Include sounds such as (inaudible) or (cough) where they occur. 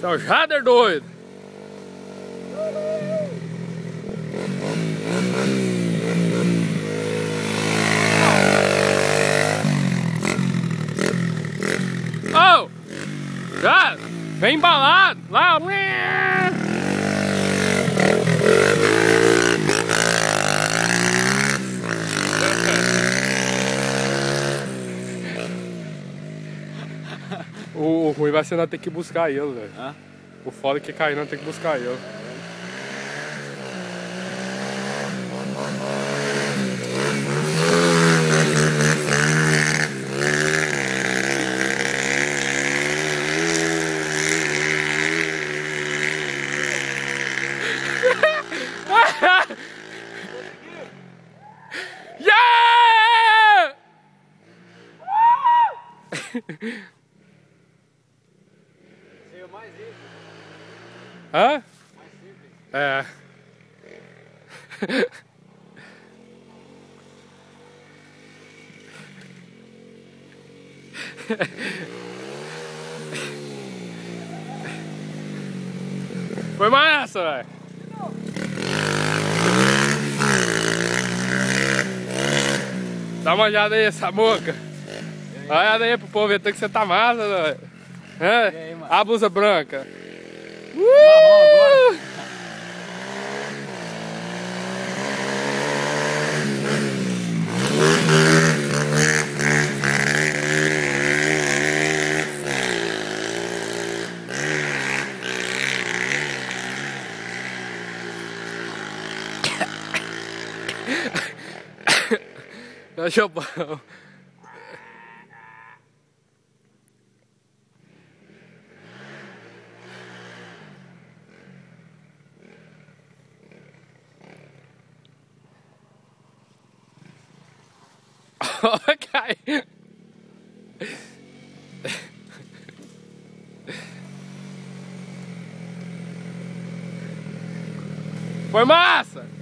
É o Jader doido. Oh! Já! Vem embalado! Lá! O ruim vai ser nós ter que buscar ele, velho. O foda é que cair nós tem que buscar ele. (laughs) (laughs) Yeah! Mais isso. Hã? Mais simples. É. Foi massa, velho. Dá uma olhada aí, essa boca. Olhada aí pro povo ver que você tá massa, velho. E aí, É? mano? A blusa branca. Marrom agora. (coughs) Achou bom. Cai. Foi massa!